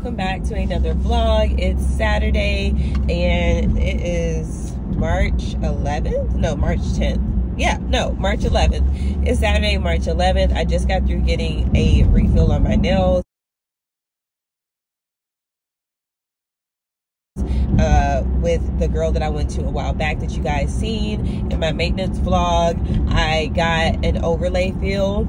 welcome back to another vlog. It's Saturday and it is March 11th? No, March 10th. Yeah, no, March 11th. It's Saturday, March 11th. I just got through getting a refill on my nails. Uh, with the girl that I went to a while back that you guys seen in my maintenance vlog. I got an overlay fill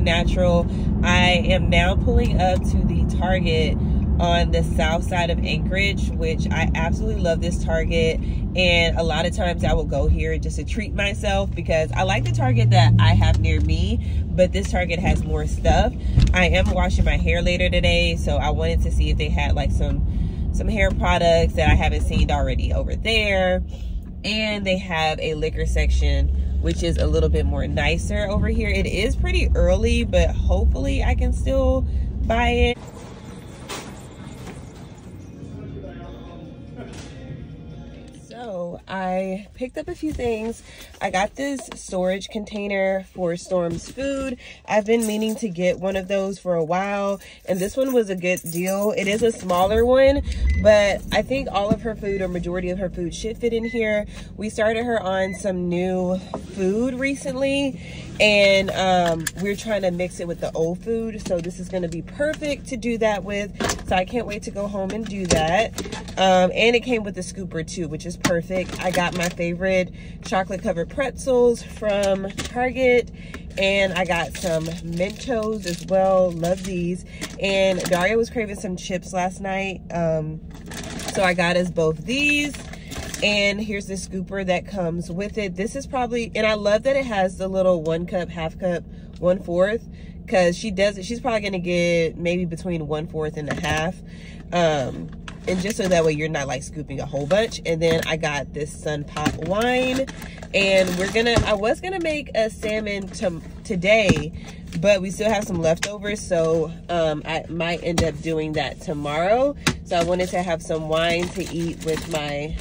natural. I am now pulling up to the Target on the south side of Anchorage, which I absolutely love this Target. And a lot of times I will go here just to treat myself because I like the Target that I have near me, but this Target has more stuff. I am washing my hair later today, so I wanted to see if they had like some some hair products that I haven't seen already over there. And they have a liquor section which is a little bit more nicer over here. It is pretty early, but hopefully I can still buy it. I picked up a few things. I got this storage container for Storm's food. I've been meaning to get one of those for a while and this one was a good deal. It is a smaller one, but I think all of her food or majority of her food should fit in here. We started her on some new food recently and um, we're trying to mix it with the old food. So this is gonna be perfect to do that with. So I can't wait to go home and do that. Um, and it came with the scooper too, which is perfect. I got my favorite chocolate covered pretzels from Target and I got some Mentos as well. Love these. And Dario was craving some chips last night. Um, so I got us both these and here's the scooper that comes with it. This is probably and i love that it has the little one cup half cup one fourth because she does it she's probably gonna get maybe between one fourth and a half. Um and just so that way you're not like scooping a whole bunch. And then i got this sun pop wine. And we're gonna i was gonna make a salmon to, today but we still have some leftovers. So um i might end up doing that tomorrow. So i wanted to have some wine to eat with my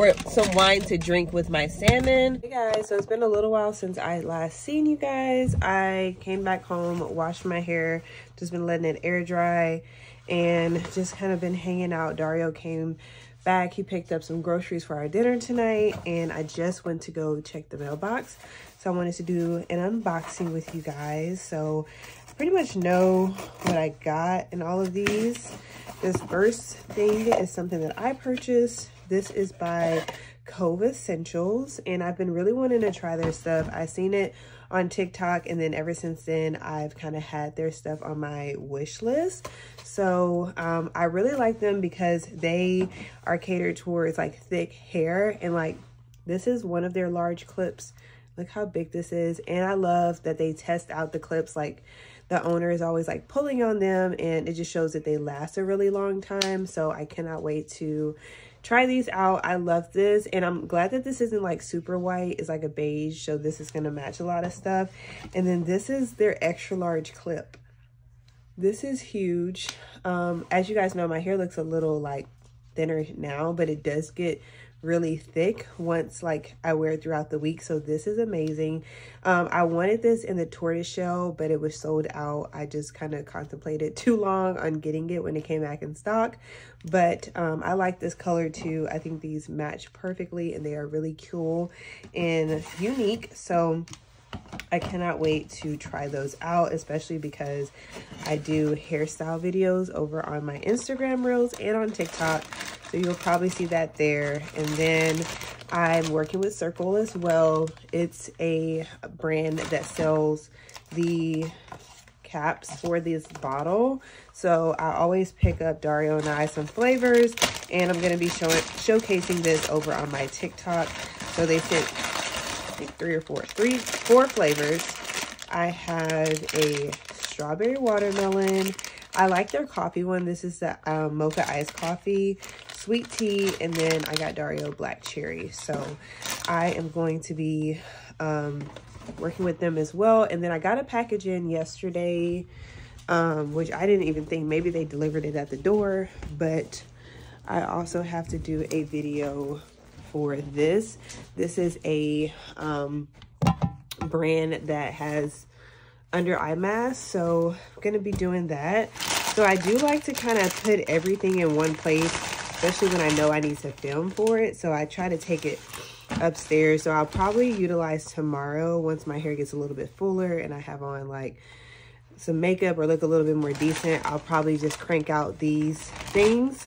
or some wine to drink with my salmon. Hey guys, so it's been a little while since I last seen you guys. I came back home, washed my hair, just been letting it air dry and just kind of been hanging out. Dario came back. He picked up some groceries for our dinner tonight and I just went to go check the mailbox. So I wanted to do an unboxing with you guys. So pretty much know what I got in all of these. This first thing is something that I purchased this is by Cove Essentials, and I've been really wanting to try their stuff. i seen it on TikTok, and then ever since then, I've kind of had their stuff on my wish list. So um, I really like them because they are catered towards like thick hair, and like this is one of their large clips. Look how big this is, and I love that they test out the clips like the owner is always like pulling on them and it just shows that they last a really long time so i cannot wait to try these out. I love this and i'm glad that this isn't like super white. It's like a beige so this is going to match a lot of stuff. And then this is their extra large clip. This is huge. Um as you guys know my hair looks a little like thinner now but it does get really thick once like I wear it throughout the week. So this is amazing. Um, I wanted this in the tortoise shell, but it was sold out. I just kind of contemplated too long on getting it when it came back in stock. But um, I like this color too. I think these match perfectly and they are really cool and unique. So I cannot wait to try those out, especially because I do hairstyle videos over on my Instagram Reels and on TikTok. So you'll probably see that there. And then I'm working with Cirkul as well. It's a brand that sells the caps for this bottle. So I always pick up Dario and I some flavors and I'm going to be showing showcasing this over on my TikTok. So they sent think three or four, three, four flavors. I have a strawberry watermelon. I like their coffee one. This is the um, mocha iced coffee, sweet tea, and then I got Dario black cherry. So I am going to be um, working with them as well. And then I got a package in yesterday, um, which I didn't even think maybe they delivered it at the door, but I also have to do a video for this. This is a um, brand that has under eye mask. So I'm going to be doing that. So I do like to kind of put everything in one place, especially when I know I need to film for it. So I try to take it upstairs. So I'll probably utilize tomorrow once my hair gets a little bit fuller and I have on like some makeup or look a little bit more decent. I'll probably just crank out these things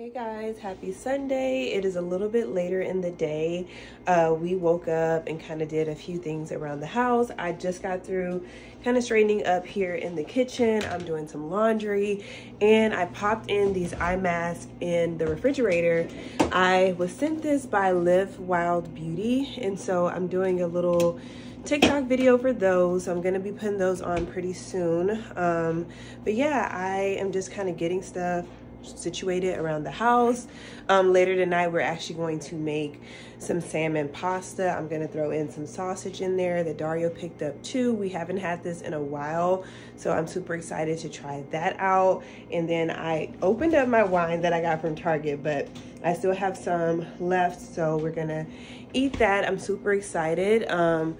Hey guys, happy Sunday. It is a little bit later in the day. Uh, we woke up and kind of did a few things around the house. I just got through kind of straightening up here in the kitchen. I'm doing some laundry and I popped in these eye masks in the refrigerator. I was sent this by Live Wild Beauty and so I'm doing a little TikTok video for those. I'm going to be putting those on pretty soon. Um, but yeah, I am just kind of getting stuff situated around the house. Um, later tonight, we're actually going to make some salmon pasta. I'm to throw in some sausage in there that Dario picked up too. We haven't had this in a while, so I'm super excited to try that out. And then I opened up my wine that I got from Target, but I still have some left, so we're to eat that. I'm super excited. Um,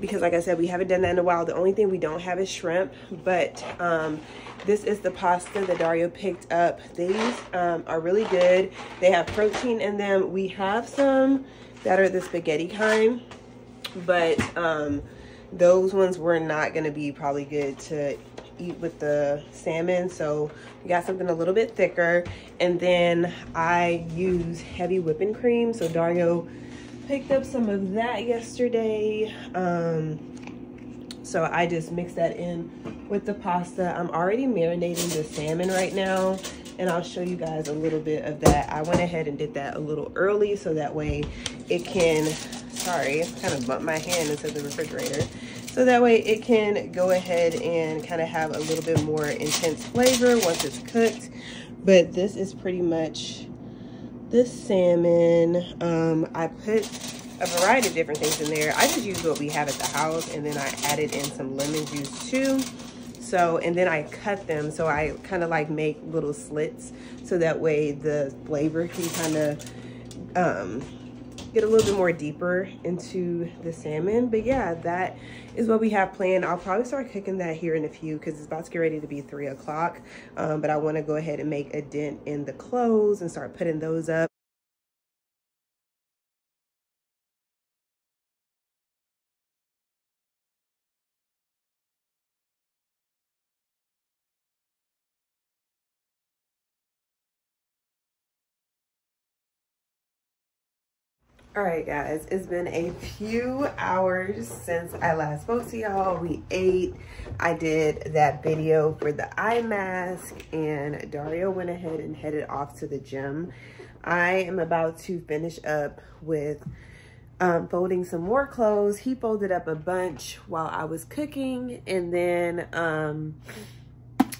because like I said, we haven't done that in a while. The only thing we don't have is shrimp, but um, this is the pasta that Dario picked up. These um, are really good. They have protein in them. We have some that are the spaghetti kind, but um, those ones were not going to be probably good to eat with the salmon. So we got something a little bit thicker. And then I use heavy whipping cream. So Dario picked up some of that yesterday. Um, so I just mix that in with the pasta. I'm already marinating the salmon right now and I'll show you guys a little bit of that. I went ahead and did that a little early so that way it can, sorry, kind of bumped my hand into the refrigerator. So that way it can go ahead and kind of have a little bit more intense flavor once it's cooked. But this is pretty much the salmon. Um, I put a variety of different things in there. I just use what we have at the house and then I added in some lemon juice too. So, and then I cut them. So I kind of like make little slits so that way the flavor can kind of um, get a little bit more deeper into the salmon. But yeah, that is what we have planned. I'll probably start cooking that here in a few because it's about to get ready to be three o'clock. Um, but I want to go ahead and make a dent in the clothes and start putting those up. All right guys it's been a few hours since i last spoke to y'all. We ate. I did that video for the eye mask and dario went ahead and headed off to the gym. I am about to finish up with um, folding some more clothes. He folded up a bunch while i was cooking and then um,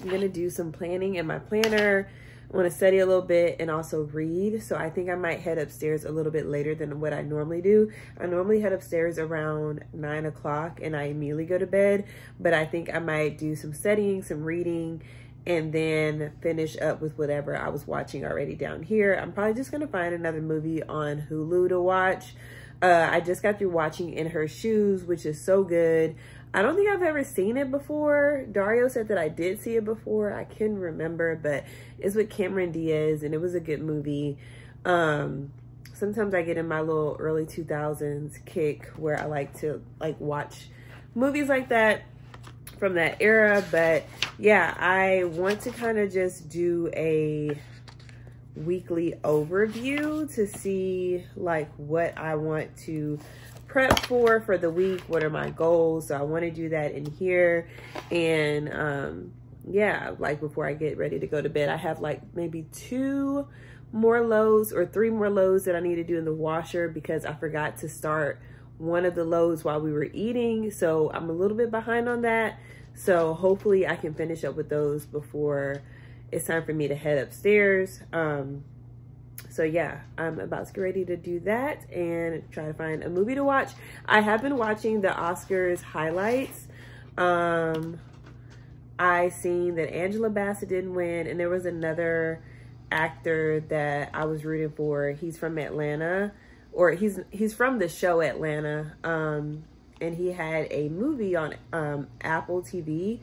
i'm gonna do some planning in my planner I want to study a little bit and also read. So I think I might head upstairs a little bit later than what I normally do. I normally head upstairs around nine o'clock and I immediately go to bed. But I think I might do some studying, some reading, and then finish up with whatever I was watching already down here. I'm probably just going to find another movie on Hulu to watch. Uh, I just got through watching In Her Shoes, which is so good. I don't think I've ever seen it before. Dario said that I did see it before. I can remember, but it's with Cameron Diaz and it was a good movie. Um, sometimes I get in my little early 2000s kick where I like to like watch movies like that from that era. But yeah, I want to kind of just do a weekly overview to see like what I want to prep for for the week. What are my goals? So I want to do that in here. And um, yeah, like before I get ready to go to bed, I have like maybe two more loads or three more loads that I need to do in the washer because I forgot to start one of the loads while we were eating. So I'm a little bit behind on that. So hopefully I can finish up with those before it's time for me to head upstairs. Um, so yeah, I'm about to get ready to do that and try to find a movie to watch. I have been watching the Oscars highlights. Um, I seen that Angela Bassett didn't win and there was another actor that I was rooting for. He's from Atlanta. or he's he's from the show Atlanta. Um, and he had a movie on um, Apple TV.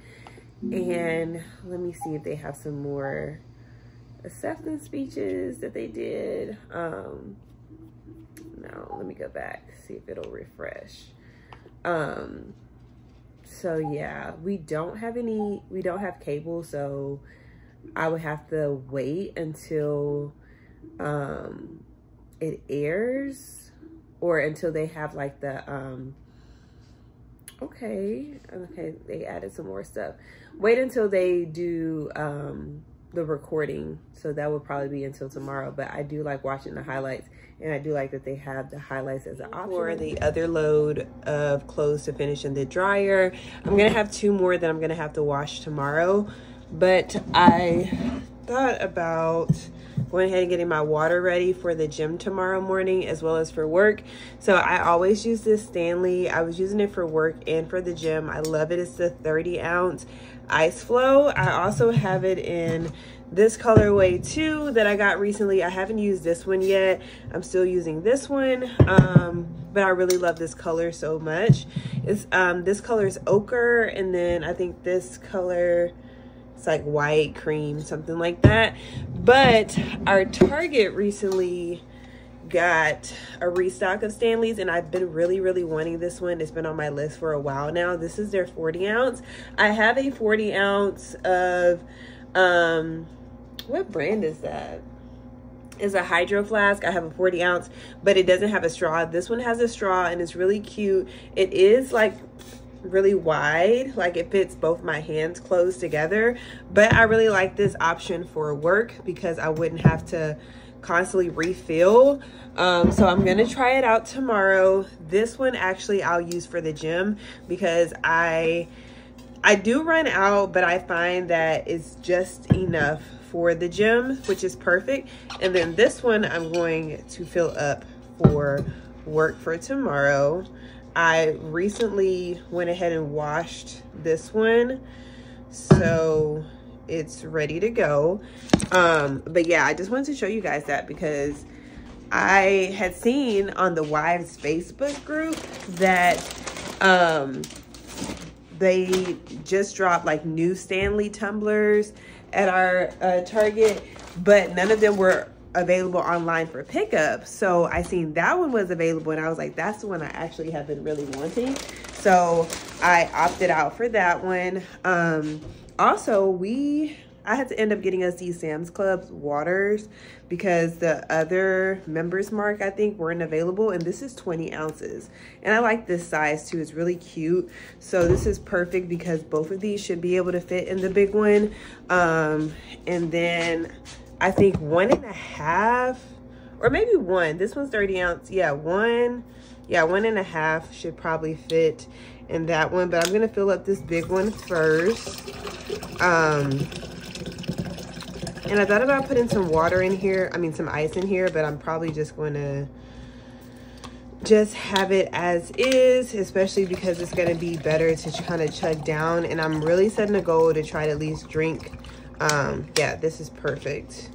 And let me see if they have some more acceptance speeches that they did. Um, no, let me go back, see if it'll refresh. Um, so yeah, we don't have any, we don't have cable, so I would have to wait until um, it airs or until they have like the, um, okay, okay, they added some more stuff. Wait until they do um, the recording. So that would probably be until tomorrow, but I do like watching the highlights and I do like that they have the highlights as an option. For the other load of clothes to finish in the dryer, I'm gonna have two more that I'm gonna have to wash tomorrow, but I thought about going ahead and getting my water ready for the gym tomorrow morning as well as for work. So I always use this Stanley. I was using it for work and for the gym. I love it. It's the 30 ounce IceFlow. I also have it in this colorway too that I got recently. I haven't used this one yet. I'm still using this one, um, but I really love this color so much. It's um, This color is ochre, and then I think this color it's like white cream something like that but our target recently got a restock of stanleys and i've been really really wanting this one. It's been on my list for a while now. This is their 40 ounce. I have a 40 ounce of um what brand is that? Is a hydro flask. I have a 40 ounce but it doesn't have a straw. This one has a straw and it's really cute. It is like really wide. Like it fits both my hands closed together. But i really like this option for work because i wouldn't have to constantly refill. Um, so i'm gonna try it out tomorrow. This one actually i'll use for the gym because i i do run out but i find that it's just enough for the gym which is perfect. And then this one i'm going to fill up for work for tomorrow. I recently went ahead and washed this one. So it's ready to go. Um, but yeah, I just wanted to show you guys that because I had seen on the wives Facebook group that um, they just dropped like new Stanley tumblers at our uh, Target, but none of them were available online for pickup. So I seen that one was available and I was like, that's the one I actually have been really wanting. So I opted out for that one. Um, also, we, I had to end up getting us these Sam's Club's waters because the other members mark, I think, weren't available. And this is 20 ounces. And I like this size too. It's really cute. So this is perfect because both of these should be able to fit in the big one. Um, and then I think one and a half or maybe one. This one's 30 ounce. Yeah, one. Yeah, one and a half should probably fit in that one. But I'm to fill up this big one first. Um, and I thought about putting some water in here. I mean, some ice in here. But I'm probably just to just have it as is, especially because it's to be better to kind of chug down. And I'm really setting a goal to try to at least drink um yeah this is perfect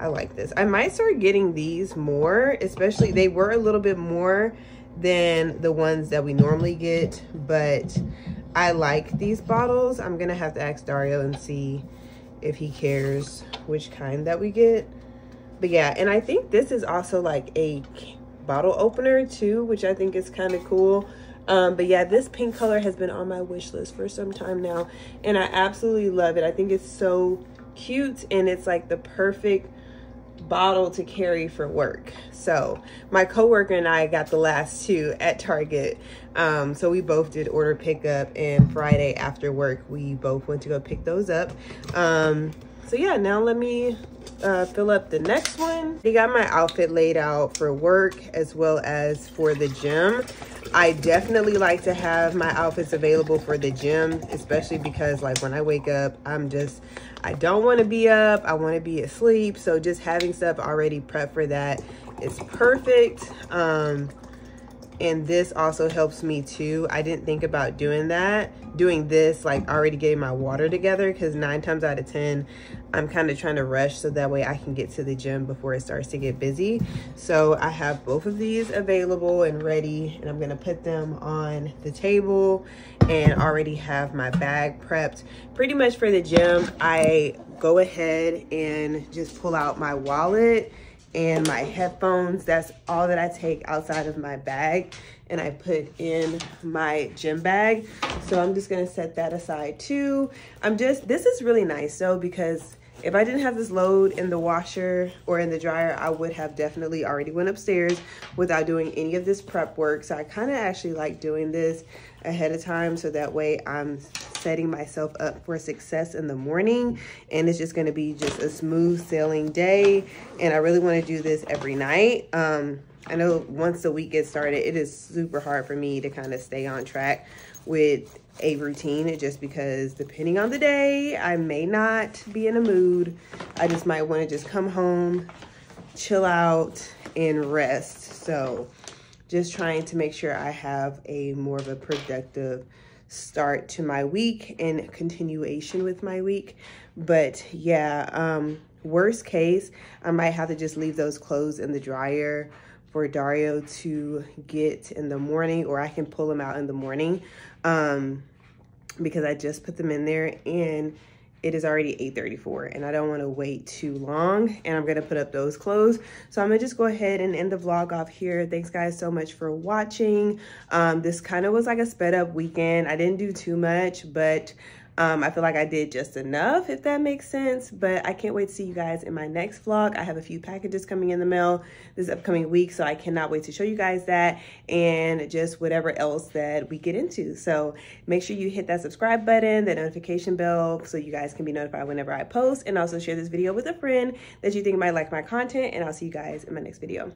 i like this i might start getting these more especially they were a little bit more than the ones that we normally get but i like these bottles i'm gonna have to ask dario and see if he cares which kind that we get but yeah and i think this is also like a bottle opener too which i think is kind of cool um, but yeah, this pink color has been on my wish list for some time now. And I absolutely love it. I think it's so cute and it's like the perfect bottle to carry for work. So my coworker and I got the last two at Target. Um, so we both did order pickup and Friday after work, we both went to go pick those up. Um, so yeah, now let me uh, fill up the next one. I got my outfit laid out for work as well as for the gym. I definitely like to have my outfits available for the gym, especially because like when I wake up, I'm just, I don't want to be up. I want to be asleep. So just having stuff already prepped for that is perfect. Um, and this also helps me too. I didn't think about doing that, doing this, like already getting my water together because nine times out of 10, I'm kind of trying to rush so that way I can get to the gym before it starts to get busy. So I have both of these available and ready and I'm gonna put them on the table and already have my bag prepped. Pretty much for the gym, I go ahead and just pull out my wallet and my headphones. That's all that I take outside of my bag and I put in my gym bag. So I'm just gonna set that aside too. I'm just, this is really nice though because if I didn't have this load in the washer or in the dryer, I would have definitely already went upstairs without doing any of this prep work. So I kind of actually like doing this ahead of time so that way I'm setting myself up for success in the morning and it's just going to be just a smooth sailing day and I really want to do this every night. Um, I know once the week gets started, it is super hard for me to kind of stay on track with a routine just because depending on the day, I may not be in a mood. I just might want to just come home, chill out, and rest. So just trying to make sure I have a more of a productive start to my week and continuation with my week. But yeah, um, worst case, I might have to just leave those clothes in the dryer for Dario to get in the morning or I can pull them out in the morning um, because I just put them in there and it is already 8.34 and I don't want to wait too long and I'm to put up those clothes. So I'm to just go ahead and end the vlog off here. Thanks guys so much for watching. Um, this kind of was like a sped up weekend. I didn't do too much, but um, I feel like I did just enough, if that makes sense. But I can't wait to see you guys in my next vlog. I have a few packages coming in the mail this upcoming week, so I cannot wait to show you guys that and just whatever else that we get into. So make sure you hit that subscribe button, the notification bell, so you guys can be notified whenever I post. And also share this video with a friend that you think might like my content. And I'll see you guys in my next video.